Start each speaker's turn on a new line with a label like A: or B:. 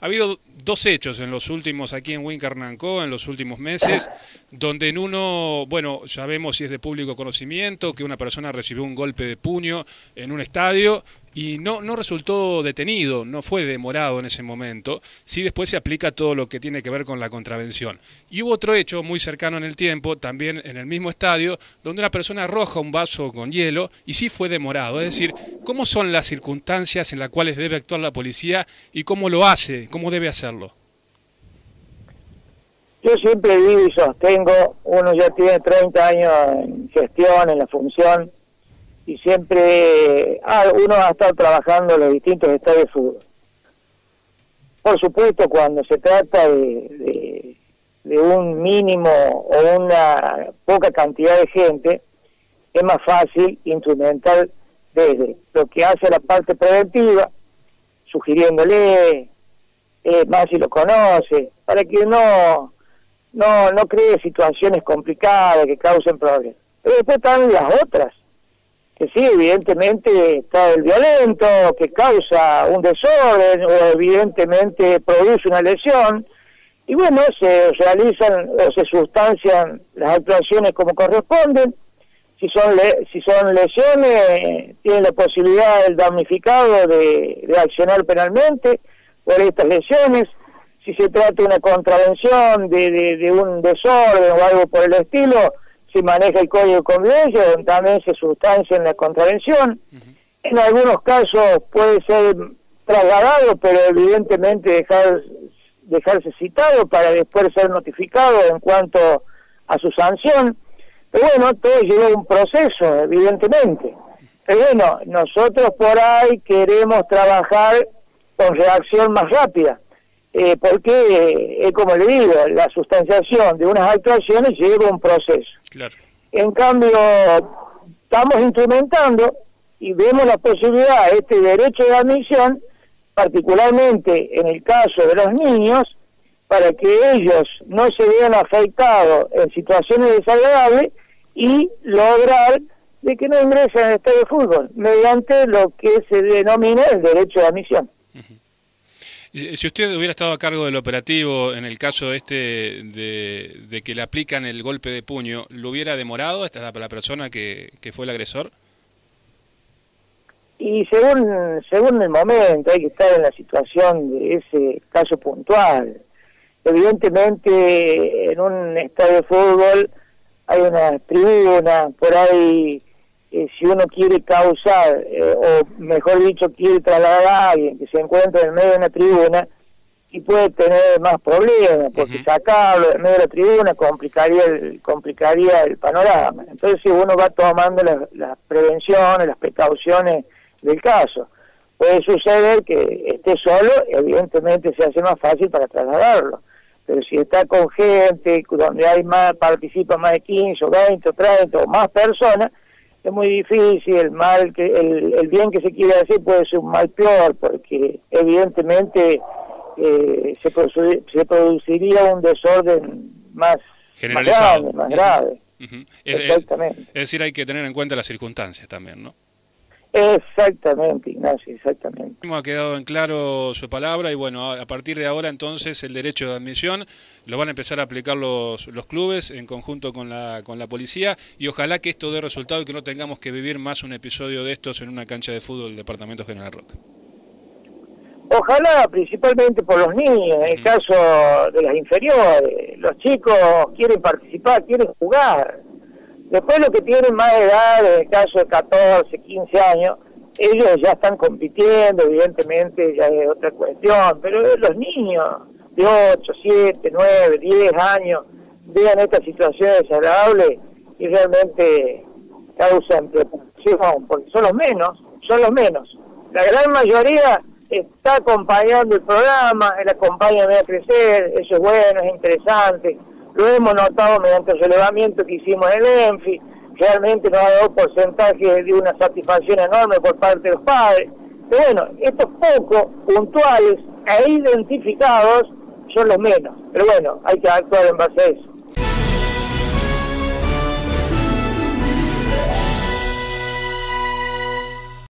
A: ha habido dos hechos en los últimos, aquí en Wincarnancó, en los últimos meses, donde en uno, bueno, sabemos si es de público conocimiento, que una persona recibió un golpe de puño en un estadio y no, no resultó detenido, no fue demorado en ese momento, sí después se aplica todo lo que tiene que ver con la contravención. Y hubo otro hecho muy cercano en el tiempo, también en el mismo estadio, donde una persona arroja un vaso con hielo y sí fue demorado. Es decir, ¿cómo son las circunstancias en las cuales debe actuar la policía y cómo lo hace, cómo debe hacerlo?
B: Yo siempre digo y sostengo, uno ya tiene 30 años en gestión, en la función, y siempre ah, uno ha estado trabajando en los distintos estados de fútbol. Por supuesto, cuando se trata de, de, un mínimo o una poca cantidad de gente, es más fácil instrumentar desde lo que hace la parte preventiva, sugiriéndole, eh, más si lo conoce, para que no, no, no cree situaciones complicadas que causen problemas. Pero después están las otras, que sí, evidentemente está el violento, que causa un desorden o evidentemente produce una lesión, y bueno, se realizan o se sustancian las actuaciones como corresponden, si son si son lesiones, tiene la posibilidad del damnificado de, de accionar penalmente por estas lesiones, si se trata de una contravención, de, de, de un desorden o algo por el estilo, se maneja el código de convivencia, donde también se sustancia en la contravención. En algunos casos puede ser trasladado, pero evidentemente dejar, dejarse citado para después ser notificado en cuanto a su sanción. Pero bueno, todo lleva un proceso, evidentemente. Pero bueno, nosotros por ahí queremos trabajar con reacción más rápida. Eh, porque, eh, es como le digo, la sustanciación de unas actuaciones lleva un proceso. En cambio, estamos instrumentando y vemos la posibilidad, este derecho de admisión, particularmente en el caso de los niños, para que ellos no se vean afectados en situaciones desagradables y lograr de que no ingresen al estadio de fútbol, mediante lo que se denomina el derecho de admisión.
A: Si usted hubiera estado a cargo del operativo en el caso este de, que le aplican el golpe de puño, ¿lo hubiera demorado hasta la persona que, fue el agresor?
B: Y según, según el momento, hay que estar en la situación de ese caso puntual. Evidentemente, en un estadio de fútbol hay una tribuna, por ahí eh, si uno quiere causar, eh, o mejor dicho, quiere trasladar a alguien que se encuentra en medio de una tribuna, y puede tener más problemas, porque sacarlo en medio de la tribuna complicaría el, complicaría el panorama. Entonces, si uno va tomando las, prevenciones, las precauciones del caso, puede suceder que esté solo, evidentemente se hace más fácil para trasladarlo. Pero si está con gente, donde hay más, participa más de 15 o 20 o 30 o más personas, es muy difícil, el mal que el, bien que se quiere hacer puede ser un mal peor, porque evidentemente eh, se, se produciría un desorden más,
A: Generalizado.
B: más grave,
A: Exactamente. Es, decir, hay que tener en cuenta las circunstancias también, ¿no?
B: Exactamente, Ignacio, exactamente.
A: Ha quedado en claro su palabra y bueno, a partir de ahora entonces el derecho de admisión lo van a empezar a aplicar los, los clubes en conjunto con la, con la policía y ojalá que esto dé resultado y que no tengamos que vivir más un episodio de estos en una cancha de fútbol del Departamento General Roca.
B: Ojalá, principalmente por los niños, en el caso de las inferiores, los chicos quieren participar, quieren jugar, Después los que tienen más edad, en el caso de 14, 15 años, ellos ya están compitiendo, evidentemente ya es otra cuestión, pero los niños de 8, 7, 9, 10 años vean esta situación desagradable y realmente causan preocupación, porque son los menos, son los menos. La gran mayoría está acompañando el programa, el acompaña a crecer, eso es bueno, es interesante, lo hemos notado mediante el relevamiento que hicimos en el ENFI, realmente nos ha dado porcentaje de una satisfacción enorme por parte de los padres. Pero bueno, estos pocos puntuales e identificados son los menos. Pero bueno, hay que actuar en base a eso.